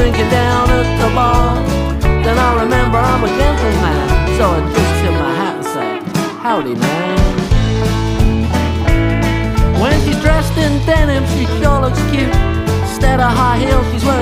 drinking down at the bar. Then I remember I'm a gentleman, so I just tip my hat and say, Howdy, man. When she's dressed in denim, she sure looks cute. Instead of high heels, she's wearing